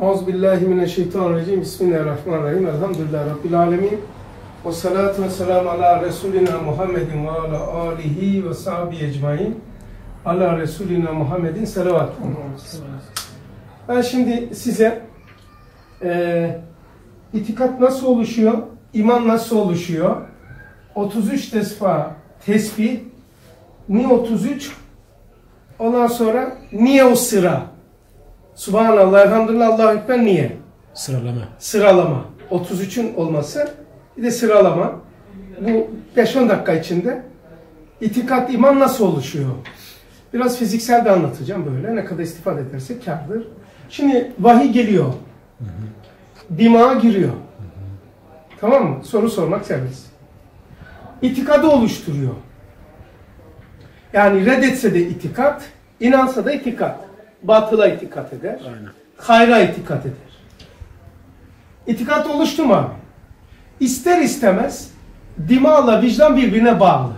Euzubillahimineşşeytanirracim. Bismillahirrahmanirrahim. Elhamdülillah Rabbil alemin. Ve salatu ve selamu ala Resulina Muhammedin ve ala alihi ve sahbihi ecmain. Ala Resulina Muhammedin salavat. Ben şimdi size e, itikat nasıl oluşuyor, iman nasıl oluşuyor, 33 defa tesbih, niye 33, ondan sonra niye o sıra? Subhanallah, elhamdülillah, Allahu Ekber niye? Sıralama. Sıralama. 33'ün olması, bir de sıralama. Bu 5-10 dakika içinde itikat, iman nasıl oluşuyor? Biraz fiziksel de anlatacağım böyle. Ne kadar istifade edersek kârdır. Şimdi vahiy geliyor. Dimağa giriyor. Tamam mı? Soru sormak serbest. İtikadı oluşturuyor. Yani reddetse de itikat, inansa da itikat. Batıla itikat eder. Aynen. Hayra itikat eder. İtikat oluştu mu abi? İster istemez dimağla vicdan birbirine bağlı.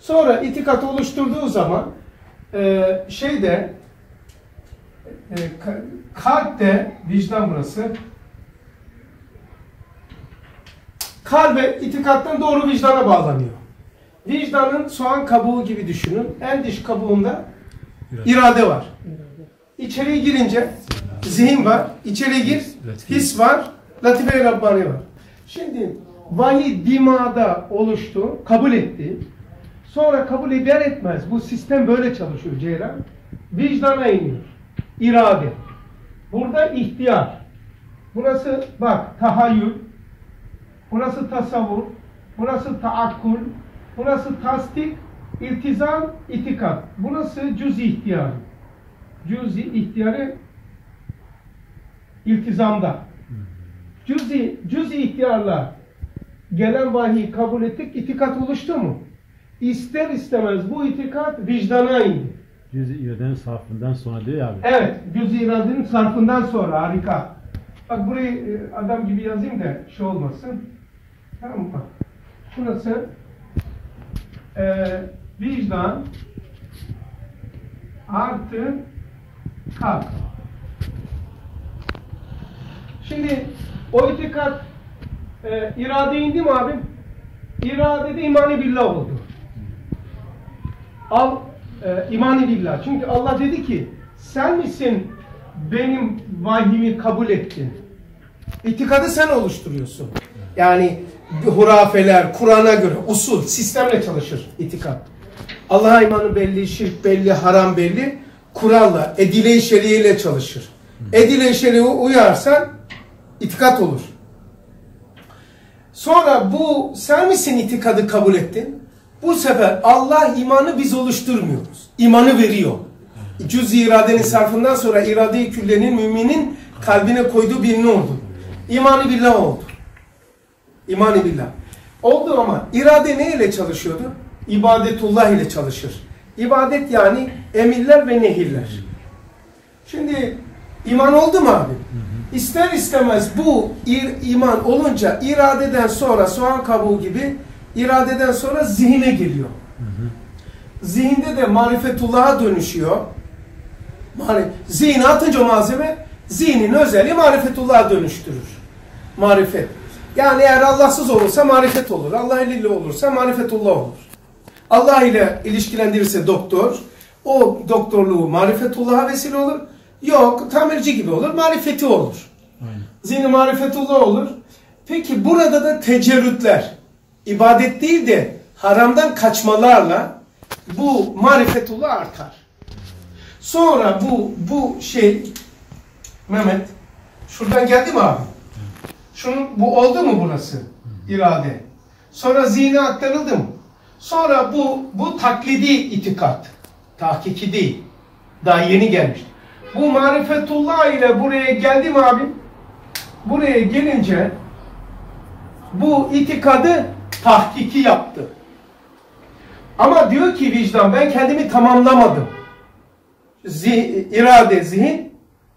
Sonra itikat oluşturduğu zaman e, şeyde e, ka- kalpte vicdan burası kalbe itikattan doğru vicdana bağlanıyor. Vicdanın soğan kabuğu gibi düşünün. En dış kabuğunda İrade. var. İçeriye girince zihin var. İçeriye gir, his var. Latife-i Rabbani var. Şimdi vahiy dimada oluştu, kabul etti. Sonra kabul eder etmez. Bu sistem böyle çalışıyor Ceylan. Vicdana iniyor. İrade. Burada ihtiyar. Burası bak tahayyül. Burası tasavvur. Burası taakkul. Burası tasdik. İltizam, itikat. Burası cüz ihtiyarı. Cüz ihtiyarı iltizamda. Cüz-i, cüz ihtiyarla gelen vahiy kabul ettik, itikat oluştu mu? İster istemez bu itikat vicdana indi. Cüz-i iradenin sarfından sonra diyor ya abi. Evet, cüz-i iradenin sarfından sonra harika. Bak burayı e, adam gibi yazayım da şey olmasın. Tamam mı? Bak. Şurası e, vicdan artı kalp. Şimdi o itikat e, irade indi mi abim? İradede imani billah oldu. Al e, imani billah. Çünkü Allah dedi ki sen misin benim vahyimi kabul ettin? İtikadı sen oluşturuyorsun. Yani hurafeler, Kur'an'a göre usul, sistemle çalışır itikat. Allah'a imanı belli, şirk belli, haram belli. Kur'an'la, edile-i şeriyeyle çalışır. Edile-i şeriye uyarsan itikat olur. Sonra bu sen misin itikadı kabul ettin? Bu sefer Allah imanı biz oluşturmuyoruz. İmanı veriyor. Cüz-i iradenin sarfından sonra irade-i küllenin müminin kalbine koyduğu bir ne oldu? İmanı billah oldu. İmanı billah. Oldu ama irade ne ile çalışıyordu? İbadetullah ile çalışır. İbadet yani emirler ve nehirler. Şimdi iman oldu mu abi? İster istemez bu ir, iman olunca iradeden sonra soğan kabuğu gibi iradeden sonra zihine geliyor. Zihinde de marifetullah'a dönüşüyor. Zihne atınca malzeme zihnin özelliği marifetullah'a dönüştürür. Marifet. Yani eğer Allahsız olursa marifet olur. Allah ile olursa marifetullah olur. Allah ile ilişkilendirirse doktor, o doktorluğu marifetullah'a vesile olur. Yok, tamirci gibi olur, marifeti olur. Zihni marifetullah olur. Peki burada da tecerrütler, ibadet değil de haramdan kaçmalarla bu marifetullah artar. Sonra bu bu şey Mehmet şuradan geldi mi abi? Şunun bu oldu mu burası? İrade. Sonra zihne aktarıldı mı? Sonra bu bu taklidi itikat. Tahkiki değil. Daha yeni gelmiş. Bu marifetullah ile buraya geldi mi abi? Buraya gelince bu itikadı tahkiki yaptı. Ama diyor ki vicdan ben kendimi tamamlamadım. Zi, irade, zihin,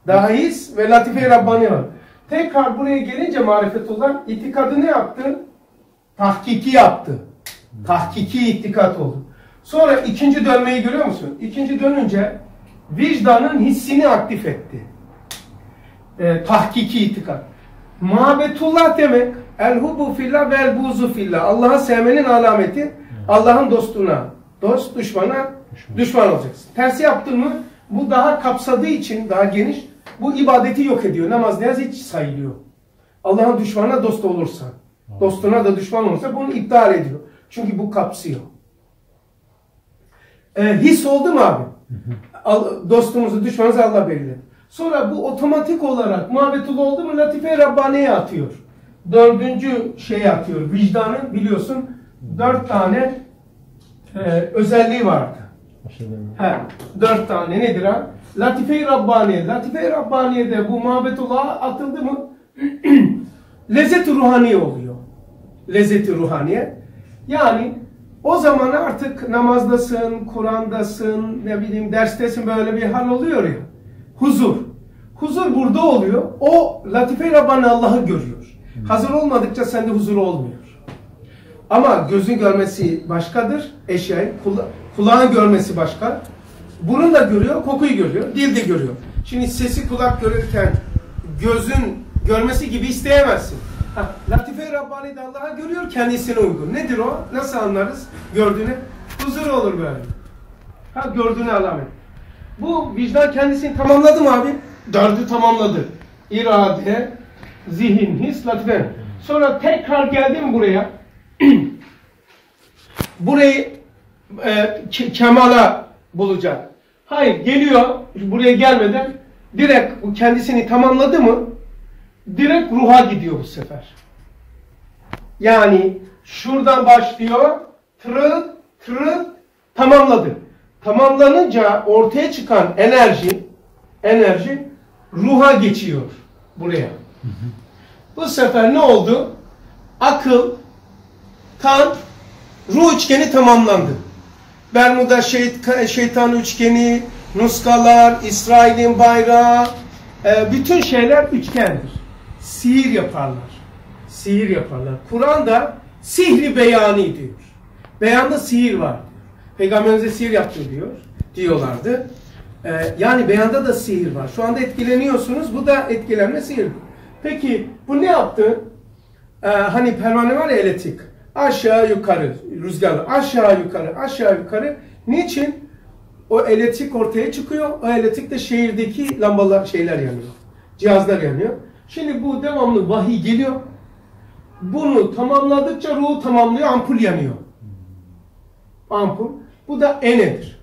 dahiz ve latife-i Rabbani var. Tekrar buraya gelince marifetullah itikadı ne yaptı? Tahkiki yaptı. Tahkiki itikat oldu. Sonra ikinci dönmeyi görüyor musun? İkinci dönünce vicdanın hissini aktif etti. e, tahkiki itikat. Muhabbetullah demek el hubu fillah vel buzu fillah. Allah'ı sevmenin alameti Allah'ın dostuna dost, düşmana Düşman. düşman olacaksın. Tersi yaptın mı bu daha kapsadığı için daha geniş bu ibadeti yok ediyor. Namaz niyaz hiç sayılıyor. Allah'ın düşmanına dost olursa, dostuna da düşman olursa bunu iptal ediyor. Çünkü bu kapsıyor. E, his oldu mu abi? Dostumuzu, düşmanımızı Allah belirler. Sonra bu otomatik olarak muhabbetul oldu mu Latife Rabbani'ye atıyor. Dördüncü şeye atıyor. Vicdanın biliyorsun dört tane e, özelliği vardı. He, dört tane nedir ha? Latife-i Rabbaniye. Latife-i Rabbaniye'de bu muhabbetullah'a atıldı mı lezzet-i ruhaniye oluyor. Lezzet-i ruhaniye. Yani o zaman artık namazdasın, Kur'an'dasın, ne bileyim derstesin böyle bir hal oluyor ya. Huzur. Huzur burada oluyor. O Latife-i Rabbani Allah'ı görüyor. Hazır olmadıkça sende huzur olmuyor. Ama gözün görmesi başkadır. Eşeğin kula- kulağın görmesi başka. Burun da görüyor, kokuyu görüyor, dil de görüyor. Şimdi sesi kulak görürken gözün görmesi gibi isteyemezsin. Ha, Latife-i Rabbani de Allah'a görüyor kendisine uygun. Nedir o? Nasıl anlarız gördüğünü? Huzur olur böyle. Ha gördüğüne alamet. Bu vicdan kendisini tamamladı mı abi? Dördü tamamladı. İrade, zihin, his, latife. Sonra tekrar geldi mi buraya? Burayı e, ke- kemala bulacak. Hayır geliyor buraya gelmeden direkt kendisini tamamladı mı direkt ruha gidiyor bu sefer. Yani şuradan başlıyor tırıl tırıl tamamladı. Tamamlanınca ortaya çıkan enerji enerji ruha geçiyor buraya. Bu sefer ne oldu? Akıl, kan, ruh üçgeni tamamlandı. Bermuda şeyt, şeytan üçgeni, nuskalar, İsrail'in bayrağı, e, bütün şeyler üçgendir. Sihir yaparlar. Sihir yaparlar. Kur'an'da sihri beyani diyor. Beyanda sihir var. Peygamberimize sihir yaptı diyor. Diyorlardı. E, yani beyanda da sihir var. Şu anda etkileniyorsunuz. Bu da etkilenme sihir. Peki bu ne yaptı? Ee, hani pervane var ya elektrik. Aşağı yukarı rüzgarla aşağı yukarı aşağı yukarı. Niçin? O elektrik ortaya çıkıyor. O elektrikte şehirdeki lambalar şeyler yanıyor. Cihazlar yanıyor. Şimdi bu devamlı vahiy geliyor. Bunu tamamladıkça ruhu tamamlıyor. Ampul yanıyor. Ampul. Bu da E'nedir.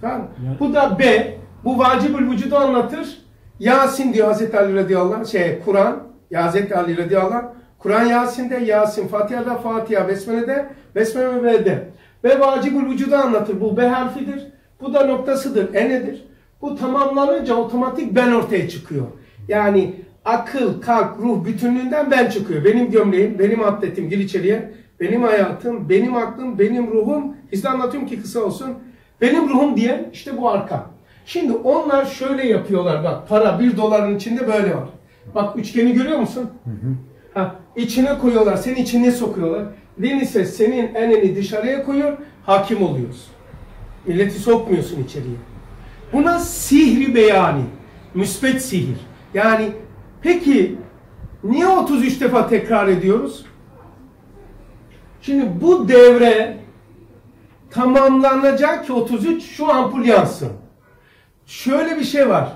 Tamam mı? Bu da B. Bu vacibül vücudu anlatır. Yasin diyor Hazreti Ali radıyallahu anh, şey Kur'an, ya Hazreti Ali radıyallahu anh, Kur'an Yasin'de, Yasin, Fatiha'da, Fatiha, Besmele'de, Besmele ve V'de. Ve vacibül vücudu anlatır. Bu B harfidir. Bu da noktasıdır. E nedir? Bu tamamlanınca otomatik ben ortaya çıkıyor. Yani akıl, kalp, ruh bütünlüğünden ben çıkıyor. Benim gömleğim, benim atletim gir içeriye. Benim hayatım, benim aklım, benim ruhum. Bizde anlatıyorum ki kısa olsun. Benim ruhum diye işte bu arka. Şimdi onlar şöyle yapıyorlar bak para bir doların içinde böyle var. Bak üçgeni görüyor musun? Ha, içine koyuyorlar, senin içine sokuyorlar. Din ise senin eneni dışarıya koyuyor, hakim oluyorsun. Milleti sokmuyorsun içeriye. Buna sihri beyani, müsbet sihir. Yani peki niye 33 defa tekrar ediyoruz? Şimdi bu devre tamamlanacak ki 33 şu ampul yansın. Şöyle bir şey var.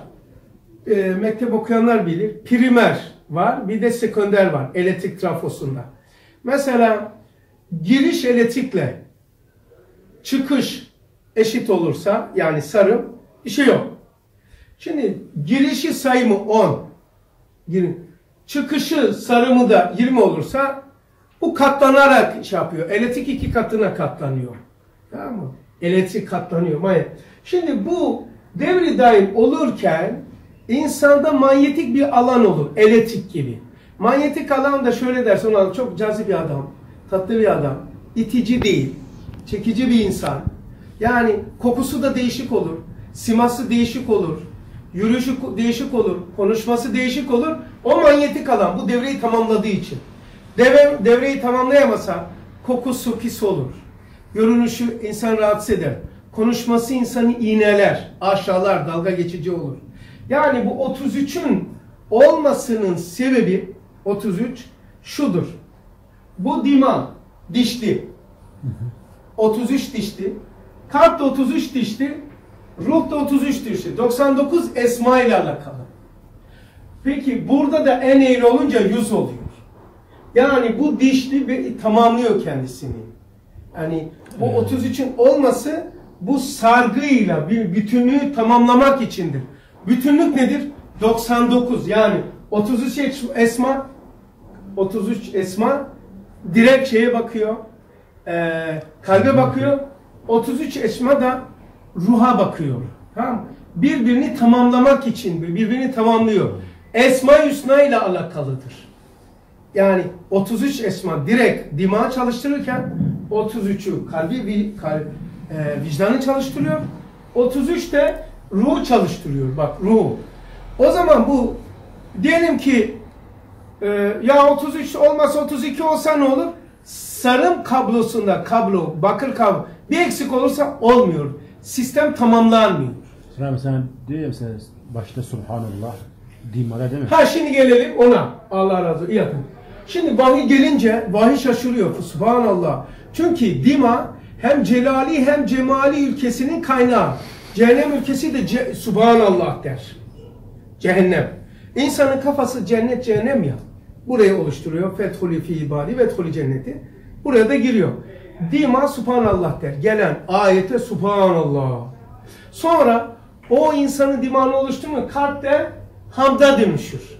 E, mektep okuyanlar bilir. Primer var, bir de sekonder var elektrik trafosunda. Mesela giriş elektrikle çıkış eşit olursa yani sarım bir şey yok. Şimdi girişi sayımı 10. Girin. Çıkışı sarımı da 20 olursa bu katlanarak şey yapıyor. Elektrik iki katına katlanıyor. Tamam mı? Elektrik katlanıyor. Manya. Şimdi bu devri daim olurken insanda manyetik bir alan olur. Elektrik gibi. Manyetik alan da şöyle dersin ona çok cazip bir adam. Tatlı bir adam. itici değil. Çekici bir insan. Yani kokusu da değişik olur. Siması değişik olur. Yürüyüşü değişik olur. Konuşması değişik olur. O manyetik alan bu devreyi tamamladığı için. Deve, devreyi tamamlayamasa kokusu pis olur. Görünüşü insan rahatsız eder. Konuşması insanı iğneler, aşağılar, dalga geçici olur. Yani bu 33'ün olmasının sebebi 33 şudur. Bu dima dişli. 33 dişli. De 33 dişli. Ruh da 33 dişli. 99 esma ile alakalı. Peki burada da en eğri olunca 100 oluyor. Yani bu dişli ve tamamlıyor kendisini. Yani bu 33'ün olması bu sargıyla bir bütünlüğü tamamlamak içindir. Bütünlük nedir? 99 yani 33 esma 33 esma direkt şeye bakıyor. eee, kalbe bakıyor. 33 esma da ruha bakıyor. Tamam? Birbirini tamamlamak için birbirini tamamlıyor. Esma Hüsna ile alakalıdır. Yani 33 esma direkt dimağı çalıştırırken 33'ü kalbi vi- kal, e, vicdanı çalıştırıyor. 33 de ruhu çalıştırıyor. Bak ruhu. O zaman bu diyelim ki e, ya 33 olmasa 32 olsa ne olur? Sarım kablosunda kablo, bakır kablo bir eksik olursa olmuyor. Sistem tamamlanmıyor. Sıra mesela diyor ya mesela başta Subhanallah dimara değil mi? Ha şimdi gelelim ona. Allah razı olsun. İyi yapın. Şimdi vahiy gelince vahiy şaşırıyor. Subhanallah. Çünkü Dima hem celali hem cemali ülkesinin kaynağı. Cehennem ülkesi de ce- Subhanallah der. Cehennem. İnsanın kafası cennet cehennem ya. Burayı oluşturuyor. Fethuli fi ibadi ve cenneti. Buraya da giriyor. Dima Subhanallah der. Gelen ayete Subhanallah. Sonra o insanın dimağını oluştu mu kalpte hamda dönüşür.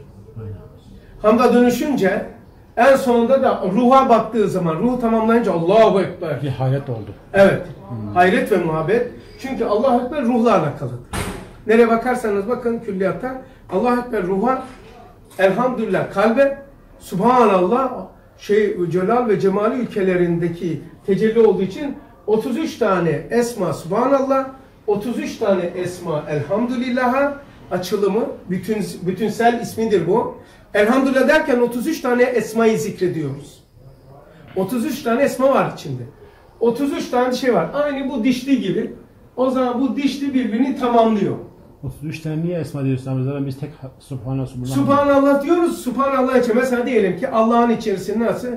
Hamda dönüşünce en sonunda da ruha baktığı zaman ruhu tamamlayınca Allahu Ekber. Bir hayret oldu. Evet. Hayret ve muhabbet. Çünkü Allahu Ekber ruhla alakalıdır. Nereye bakarsanız bakın külliyata Allahu Ekber ruha elhamdülillah kalbe Subhanallah şey Celal ve Cemali ülkelerindeki tecelli olduğu için 33 tane esma Subhanallah 33 tane esma Elhamdülillah'a açılımı bütün bütünsel ismidir bu. Elhamdülillah derken 33 tane esmayı zikrediyoruz. 33 tane esma var içinde. 33 tane şey var. Aynı bu dişli gibi. O zaman bu dişli birbirini tamamlıyor. 33 tane niye esma diyorsun abi? Zaten biz tek Subhanallah Subhanallah. Subhanallah diyoruz. Subhanallah için mesela diyelim ki Allah'ın içerisinde nasıl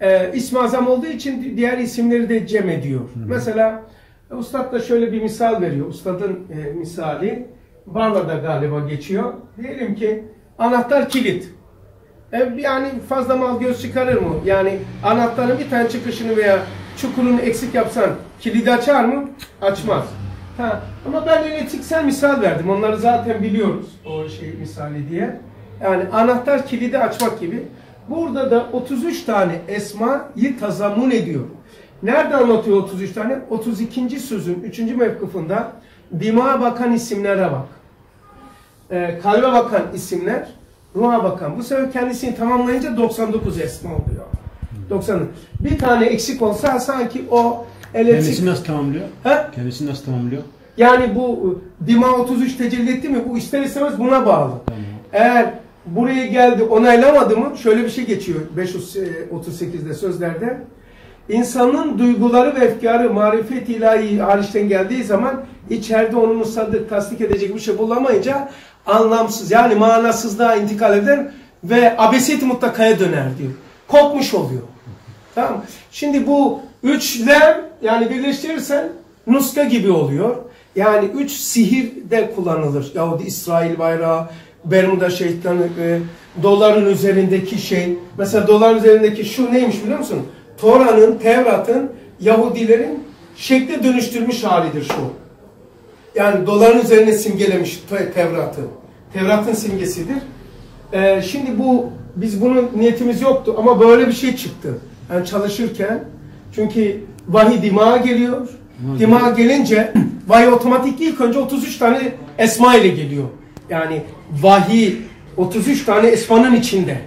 e, ismi azam olduğu için diğer isimleri de cem ediyor. Mesela e, Ustad da şöyle bir misal veriyor. Ustadın e, misali Barla'da galiba geçiyor. Diyelim ki anahtar kilit. E, yani fazla mal göz çıkarır mı? Yani anahtarın bir tane çıkışını veya çukurunu eksik yapsan kilidi açar mı? Açmaz. Ha, ama ben elektriksel misal verdim. Onları zaten biliyoruz. O şey misali diye. Yani anahtar kilidi açmak gibi. Burada da 33 tane esmayı tazammun ediyor. Nerede anlatıyor 33 tane? 32. sözün 3. mevkufunda dimağa bakan isimlere bak. Ee, kalbe bakan isimler, ruha bakan. Bu sefer kendisini tamamlayınca 99 esma oluyor. 90. Bir tane eksik olsa sanki o elektrik... Kendisi nasıl tamamlıyor? Ha? Kendisi nasıl tamamlıyor? Yani bu e, Dima 33 tecelli etti mi bu ister istemez buna bağlı. Tamam. Eğer buraya geldi onaylamadı mı şöyle bir şey geçiyor 538'de sözlerde. İnsanın duyguları ve efkarı marifet ilahi hariçten geldiği zaman içeride onu musaddık tasdik edecek bir şey bulamayınca anlamsız yani manasızlığa intikal eder ve abesiyet mutlakaya döner diyor. Kopmuş oluyor. Tamam? Şimdi bu üçler yani birleştirirsen nuska gibi oluyor. Yani üç sihir de kullanılır. Yahudi İsrail bayrağı, Bermuda şeytanı, e, doların üzerindeki şey. Mesela doların üzerindeki şu neymiş biliyor musun? Tora'nın, Tevrat'ın, Yahudilerin şekle dönüştürmüş halidir şu. Yani doların üzerine simgelemiş Te- Tevrat'ı. Tevrat'ın simgesidir. Ee, şimdi bu biz bunun niyetimiz yoktu ama böyle bir şey çıktı. Yani çalışırken çünkü vahiy dimağa geliyor. Dimağa gelince vahiy otomatik ilk önce 33 tane esma ile geliyor. Yani vahiy 33 tane esmanın içinde.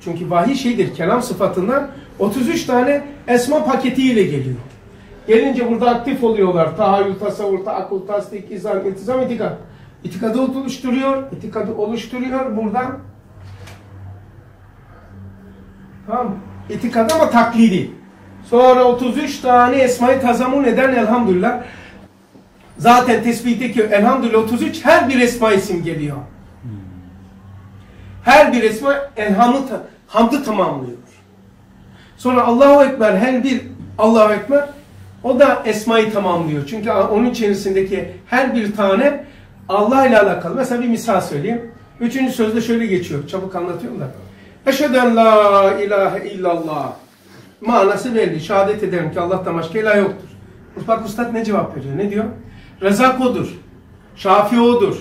Çünkü vahiy şeydir kelam sıfatından 33 tane esma paketiyle geliyor. Gelince burada aktif oluyorlar. Tahayyül, tasavvur, akıl, tasdik, izan, iltizam, itikad. İtikadı oluşturuyor. itikadı oluşturuyor buradan. Tamam. İtikad ama taklidi. Sonra 33 tane esmayı tazamun eden elhamdülillah. Zaten tesbihteki elhamdülillah 33 her bir esma isim geliyor. Her bir esma elhamı, hamdı tamamlıyor. Sonra Allahu Ekber her bir Allahu Ekber o da esmayı tamamlıyor. Çünkü onun içerisindeki her bir tane Allah ile alakalı. Mesela bir misal söyleyeyim. Üçüncü sözde şöyle geçiyor. Çabuk anlatıyorum da. Eşheden la ilahe illallah. Manası belli. Şehadet ederim ki Allah'tan başka ilah yoktur. Bak Ustad ne cevap veriyor? Ne diyor? Rezak odur. Şafi odur.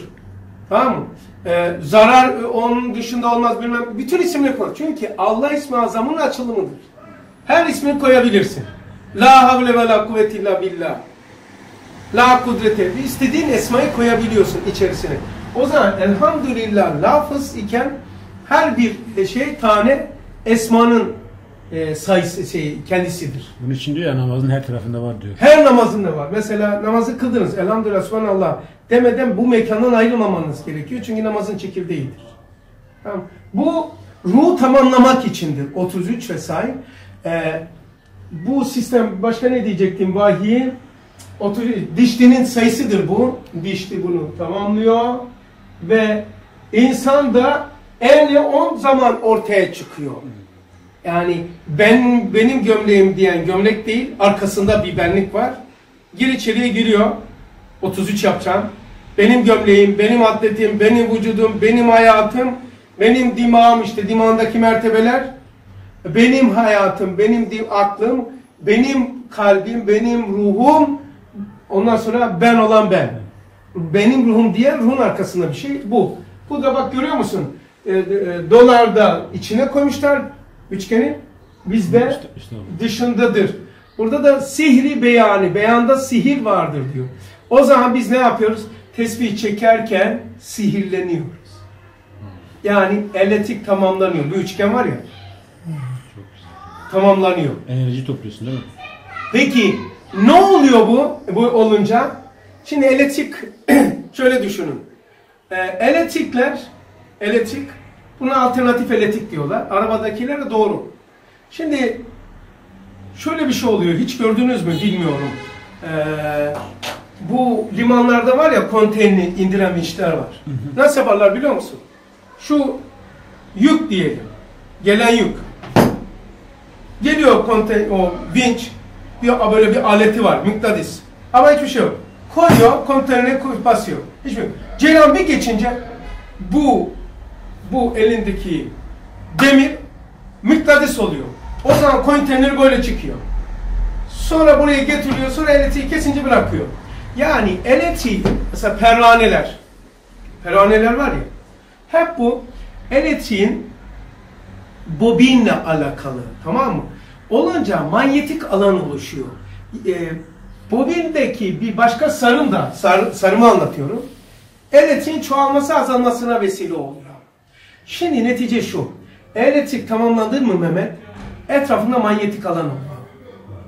Tamam mı? Ee, zarar onun dışında olmaz bilmem. Bütün isimleri koy. Çünkü Allah ismi azamın açılımıdır. Her ismini koyabilirsin. La havle ve la kuvvete illa billah. La kudrete. İstediğin esmayı koyabiliyorsun içerisine. O zaman elhamdülillah lafız iken her bir şey tane esmanın e, sayısı şey kendisidir. Bunun için diyor ya namazın her tarafında var diyor. Her namazında var. Mesela namazı kıldınız. Elhamdülillah subhanallah demeden bu mekandan ayrılmamanız gerekiyor. Çünkü namazın çekirdeğidir. Tamam. Bu ruhu tamamlamak içindir. 33 vesaire. Ee, bu sistem başka ne diyecektim? Vahiy 30 dişlinin sayısıdır bu. Dişli bunu tamamlıyor ve insan da en on zaman ortaya çıkıyor. Yani ben benim gömleğim diyen gömlek değil, arkasında bir benlik var. Gir içeriye giriyor. 33 yapacağım. Benim gömleğim, benim atletim, benim vücudum, benim hayatım, benim dimağım işte dimağındaki mertebeler, benim hayatım, benim aklım, benim kalbim, benim ruhum, ondan sonra ben olan ben. Benim ruhum diye ruhun arkasında bir şey bu. Bu da bak görüyor musun? E, e, dolarda içine koymuşlar üçgeni. Bizde dışındadır. Burada da sihri beyanı, beyanda sihir vardır diyor. O zaman biz ne yapıyoruz? Tesbih çekerken sihirleniyoruz. Yani elektrik tamamlanıyor. Bu üçgen var ya, tamamlanıyor. Enerji topluyorsun değil mi? Peki ne oluyor bu bu olunca? Şimdi elektrik şöyle düşünün. Ee, elektrikler elektrik buna alternatif elektrik diyorlar. Arabadakilere doğru. Şimdi şöyle bir şey oluyor. Hiç gördünüz mü bilmiyorum. Ee, bu limanlarda var ya konteyner indiren vinçler var. Nasıl yaparlar biliyor musun? Şu yük diyelim. Gelen yük. Geliyor konteyner, o vinç, bir, böyle bir aleti var, mıknatıs. Ama hiçbir şey yok. Koyuyor, konteynere koy- basıyor. Hiçbir şey yok. Ceylan bir geçince bu bu elindeki demir mıknatıs oluyor. O zaman konteyner böyle çıkıyor. Sonra buraya getiriyor, sonra elektriği kesince bırakıyor. Yani elektriği, mesela pervaneler, pervaneler var ya, hep bu elektriğin bobinle alakalı tamam mı? Olunca manyetik alan oluşuyor. E, bobindeki bir başka sarım da sar, sarımı anlatıyorum. Elektriğin çoğalması azalmasına vesile oluyor. Şimdi netice şu. Elektrik tamamlandı mı Mehmet? Etrafında manyetik alan oluyor.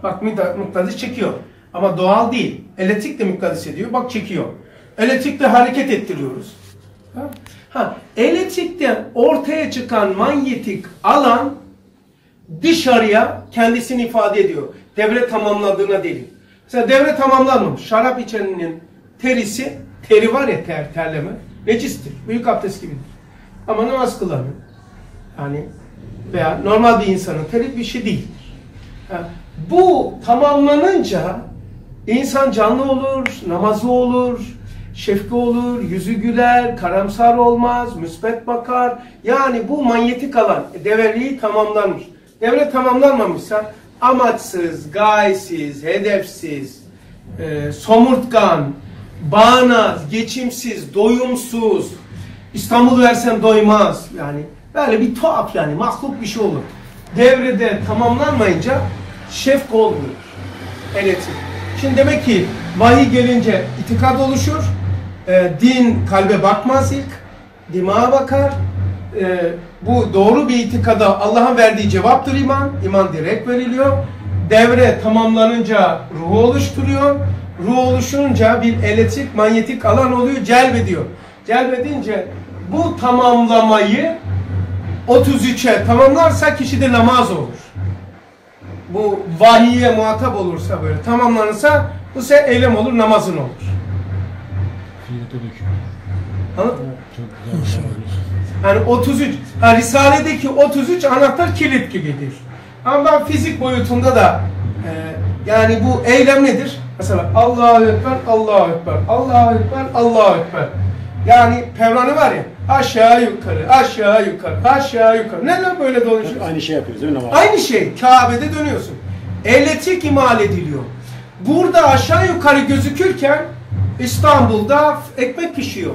Bak mıkna- mıknatıs çekiyor. Ama doğal değil. Elektrik de mıknatıs ediyor. Bak çekiyor. Elektrikle hareket ettiriyoruz. Ha? Ha, elektrikte ortaya çıkan manyetik alan dışarıya kendisini ifade ediyor. Devre tamamladığına delil. Mesela devre tamamlanmamış. Şarap içenin terisi, teri var ya ter, terleme, necistir. Büyük abdest gibidir. Ama namaz kılamıyor. Yani veya normal bir insanın teri bir şey değildir. Ha, bu tamamlanınca insan canlı olur, namazı olur, şefki olur, yüzü güler, karamsar olmaz, müsbet bakar. Yani bu manyetik alan, devreliği tamamlanmış. Devre tamamlanmamışsa amaçsız, gayesiz, hedefsiz, e, somurtkan, bağnaz, geçimsiz, doyumsuz, İstanbul versen doymaz. Yani böyle bir tuhaf yani mahluk bir şey olur. Devrede tamamlanmayınca şefk olmuyor. Elektrik. Şimdi demek ki vahiy gelince itikad oluşur. Ee, din kalbe bakmaz ilk. Dimağa bakar. Ee, bu doğru bir itikada Allah'ın verdiği cevaptır iman. İman direkt veriliyor. Devre tamamlanınca ruhu oluşturuyor. Ruh oluşunca bir elektrik manyetik alan oluyor, celbediyor. Celbedince bu tamamlamayı 33'e tamamlarsa kişide namaz olur. Bu vahiye muhatap olursa böyle tamamlanırsa bu sefer eylem olur, namazın olur. Döküyor. Anladın. Yani 33, ha, Risale'deki 33 anahtar kilit gibidir. Ama ben fizik boyutunda da e, yani bu eylem nedir? Mesela Allahu Ekber, Allahu Ekber, Allahu Ekber, Allahu Ekber. Yani Pevranı var ya aşağı yukarı, aşağı yukarı, aşağı yukarı. Neden böyle dolaşıyorsun? Aynı şey yapıyoruz değil mi namaz? Aynı şey. Kabe'de dönüyorsun. Elektrik imal ediliyor. Burada aşağı yukarı gözükürken İstanbul'da ekmek pişiyor.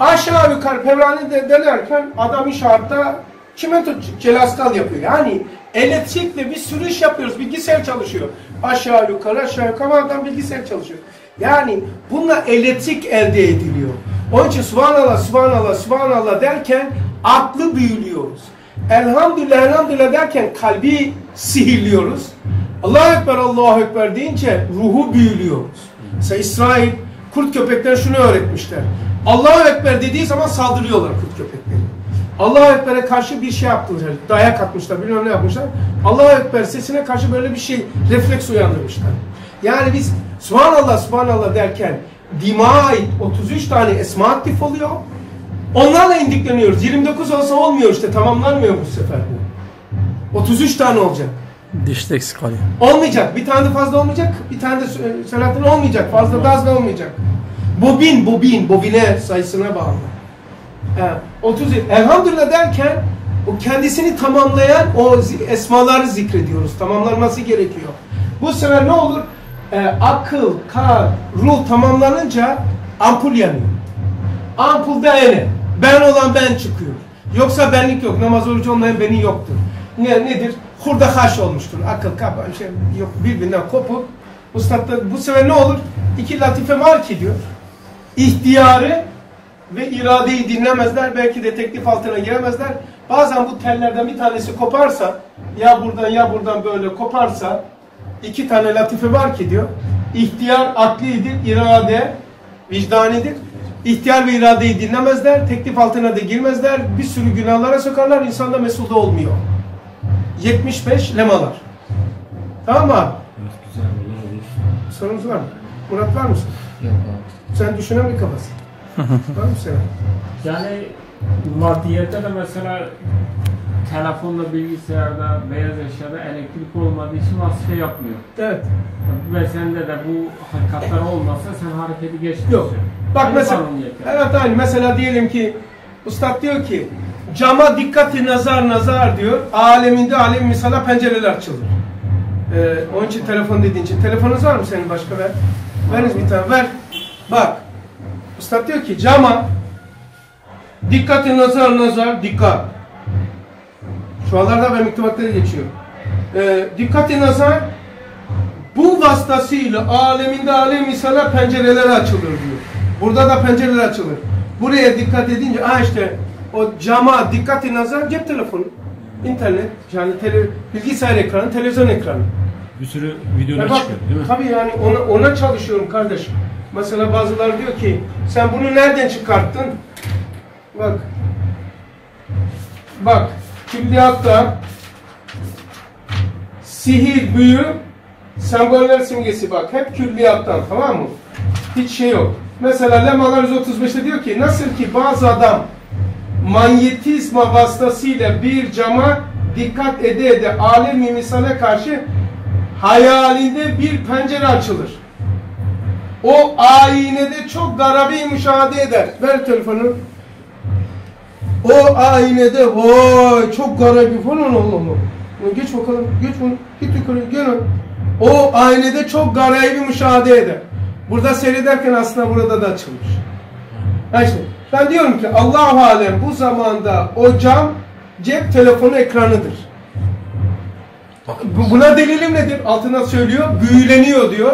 Aşağı yukarı Pevrane'de dönerken adam inşaatta çimento celastal yapıyor. Yani elektrikle bir sürü iş yapıyoruz. Bilgisayar çalışıyor. Aşağı yukarı aşağı yukarı adam bilgisayar çalışıyor. Yani bununla elektrik elde ediliyor. Onun için subhanallah, subhanallah, subhanallah derken aklı büyülüyoruz. Elhamdülillah, elhamdülillah derken kalbi sihirliyoruz. Allahu Ekber, Allahu Ekber deyince ruhu büyülüyoruz. Mesela İsrail kurt köpekler şunu öğretmişler. Allahu Ekber dediği zaman saldırıyorlar kurt köpekleri. Allahu Ekber'e karşı bir şey yaptılar. Dayak atmışlar, bilmem ne yapmışlar. Allahu Ekber sesine karşı böyle bir şey, refleks uyandırmışlar. Yani biz Subhanallah, Subhanallah derken dimaya ait 33 tane esma aktif oluyor. Onlarla indikleniyoruz. 29 olsa olmuyor işte, tamamlanmıyor bu sefer bu. 33 tane olacak. Dişte eksik kalıyor. Olmayacak. Bir tane de fazla olmayacak. Bir tane de Selahattin olmayacak. Fazla da az da olmayacak. Bobin, bobin, bobine sayısına bağlı. He, 30 elhamdülillah derken o kendisini tamamlayan o esmaları zikrediyoruz. Tamamlanması gerekiyor. Bu sefer ne olur? Ee, akıl, kalp, ruh tamamlanınca ampul yanıyor. Ampulde yani ben olan ben çıkıyor. Yoksa benlik yok. Namaz oruç olmayan beni yoktur. Ne, nedir? Hurda haş olmuştur. Akıl, kalp, şey yok birbirinden kopup Ustad da bu sefer ne olur? İki latife var ki diyor. İhtiyarı ve iradeyi dinlemezler. Belki de teklif altına giremezler. Bazen bu tellerden bir tanesi koparsa ya buradan ya buradan böyle koparsa iki tane latife var ki diyor. İhtiyar aklidir, irade vicdanidir. İhtiyar ve iradeyi dinlemezler, teklif altına da girmezler, bir sürü günahlara sokarlar, insanda mesulde olmuyor. 75 lemalar. Tamam mı? Güzel olur. Sorunuz var mı? Murat var mısın? Yok abi. Sen düşünen bir kafasın. var mı senin? Yani maddiyette de mesela telefonda, bilgisayarda, beyaz eşyada elektrik olmadığı için vazifе yapmıyor. Evet. Ve sende de bu hakikatler olmasa sen hareketi geçmiyorsun. Yok. Bak Aynı mesela, evet aynı. Mesela diyelim ki, Ustad diyor ki, cama dikkati nazar nazar diyor, aleminde alem misala pencereler açılır. Ee, onun için telefon dediğin için. Telefonunuz var mı senin başka ver? Veriniz bir tane, ver. Bak, Ustad diyor ki, cama dikkati nazar nazar, dikkat. Şu anlarda ve mektubatları geçiyor. Ee, dikkati nazar, bu vasıtasıyla aleminde alem misala pencereler açılır diyor. Burada da pencereler açılır. Buraya dikkat edince, aa işte o cama dikkati nazar cep telefonu, internet, yani tele, bilgisayar ekranı, televizyon ekranı. Bir sürü videolar bak, çıkıyor değil mi? Tabii yani ona, ona çalışıyorum kardeşim. Mesela bazıları diyor ki, sen bunu nereden çıkarttın? Bak. Bak, külliyatta sihir, büyü, semboller simgesi bak. Hep külliyattan tamam mı? Hiç şey yok. Mesela Lemalar 135'te diyor ki, nasıl ki bazı adam manyetizma vasıtasıyla bir cama dikkat ede ede alemi misale karşı hayalinde bir pencere açılır. O aynede çok garabi müşahede eder. Ver telefonu. O aynede vay çok garabi falan olur. Geç bakalım. Geç bunu. Git yukarı. Gel. O aynede çok garabi müşahede eder. Burada seyrederken aslında burada da açılmış. Ha işte, ben diyorum ki Allah alem bu zamanda o cam cep telefonu ekranıdır. Bu- Buna delilim nedir? Altına söylüyor. Büyüleniyor diyor.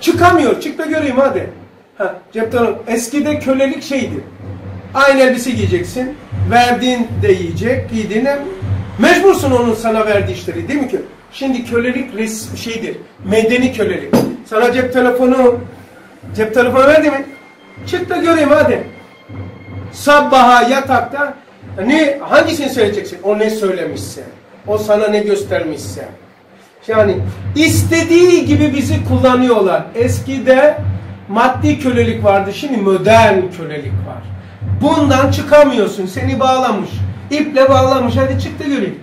Çıkamıyor. Çık da göreyim hadi. Ha, cep telefonu. Eskide kölelik şeydi. Aynı elbise giyeceksin. Verdiğin de yiyecek. Giydiğine mecbursun onun sana verdiği işleri değil mi ki? Şimdi kölelik res şeydir. Medeni kölelik. Sana cep telefonu cep telefonu verdi mi? Çık da göreyim hadi. Sabaha yatakta ne hangisini söyleyeceksin? O ne söylemişse. O sana ne göstermişse. Yani istediği gibi bizi kullanıyorlar. Eskide maddi kölelik vardı. Şimdi modern kölelik var. Bundan çıkamıyorsun. Seni bağlamış. İple bağlamış. Hadi çık da göreyim.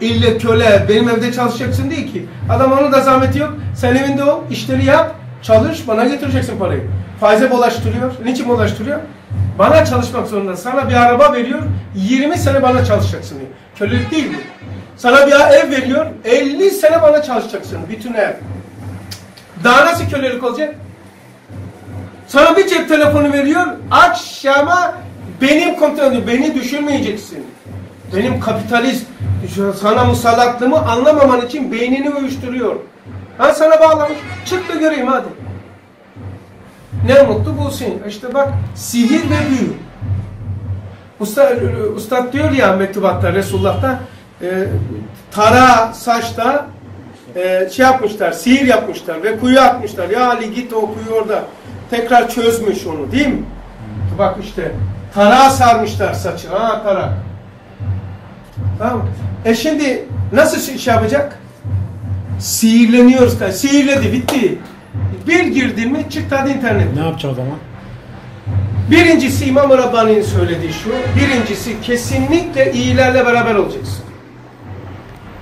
İlle köle, benim evde çalışacaksın değil ki. Adam onun da zahmeti yok. Sen evinde ol, işleri yap, çalış, bana getireceksin parayı. Faize bulaştırıyor. Niçin bulaştırıyor? Bana çalışmak zorunda. Sana bir araba veriyor, 20 sene bana çalışacaksın diyor. Kölelik değil mi? Sana bir ev veriyor, 50 sene bana çalışacaksın. Bütün ev. Daha nasıl kölelik olacak? Sana bir cep telefonu veriyor, akşama benim kontrolüm, beni düşürmeyeceksin. Benim kapitalist, sana musallatlığımı anlamaman için beynini uyuşturuyor. Ha sana bağlamış, çık da göreyim hadi. Ne mutlu bulsun. İşte bak, sihir ve büyü. Usta, Ustad diyor ya mektubatta, Resulullah'ta, e, tara saçta e, şey yapmışlar, sihir yapmışlar ve kuyu atmışlar. Ya Ali git o kuyu orada. Tekrar çözmüş onu değil mi? Bak işte tarağa sarmışlar saçı. Ha tarak. Tamam. E şimdi nasıl şey yapacak? Sihirleniyoruz. Sihirledi bitti. Bir girdin mi çıktı hadi internet. Ne yapacağız o zaman? Birincisi İmam Rabbani'nin söylediği şu. Birincisi kesinlikle iyilerle beraber olacaksın.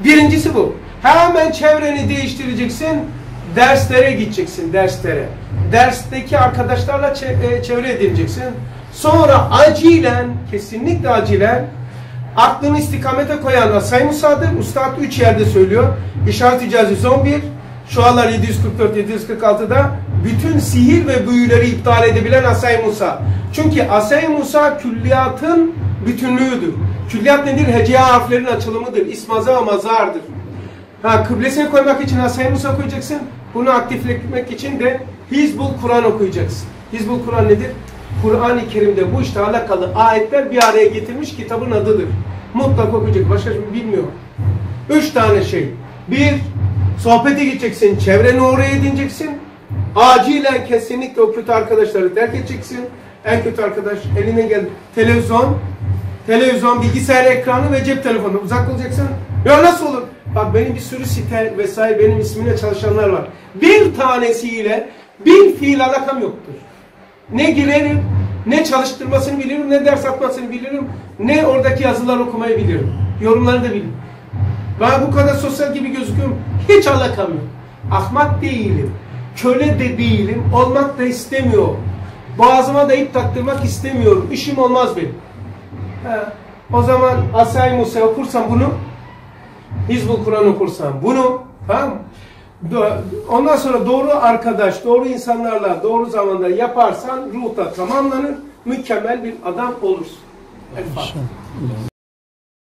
Birincisi bu. Hemen çevreni değiştireceksin. Derslere gideceksin, derslere. Dersteki arkadaşlarla e, çevre edineceksin. Sonra acilen, kesinlikle acilen aklını istikamete koyan Asay Musa'dır. Ustad üç yerde söylüyor. İşaret İcazi 11, Şualar 744-746'da bütün sihir ve büyüleri iptal edebilen Asay Musa. Çünkü Asay Musa külliyatın bütünlüğüdür. Külliyat nedir? Heceya harflerin açılımıdır. İsmaza mazardır. Ha, kıblesini koymak için Asay Musa koyacaksın. Bunu aktiflemek için de Hizbul Kur'an okuyacaksın. Hizbul Kur'an nedir? Kur'an-ı Kerim'de bu işte alakalı ayetler bir araya getirmiş kitabın adıdır. Mutlak okuyacak. Başka bir bilmiyor. Üç tane şey. Bir, sohbete gideceksin. Çevreni oraya edineceksin. Acilen kesinlikle o kötü arkadaşları terk edeceksin. En kötü arkadaş eline gel. Televizyon, televizyon, bilgisayar ekranı ve cep telefonu. Uzak olacaksın. Ya nasıl olur? Bak benim bir sürü site vesaire benim ismimle çalışanlar var. Bir tanesiyle bir fiil alakam yoktur. Ne girerim, ne çalıştırmasını bilirim, ne ders atmasını bilirim, ne oradaki yazılar okumayı bilirim. Yorumları da bilirim. Ben bu kadar sosyal gibi gözüküyorum. Hiç alakam yok. Ahmak değilim. Köle de değilim. Olmak da istemiyorum. Boğazıma da ip taktırmak istemiyorum. İşim olmaz benim. Ha, o zaman Asay Musa okursam bunu, Hizbul Kur'an okursam bunu, tamam mı? Ondan sonra doğru arkadaş, doğru insanlarla doğru zamanda yaparsan ruh da tamamlanır, mükemmel bir adam olursun. El.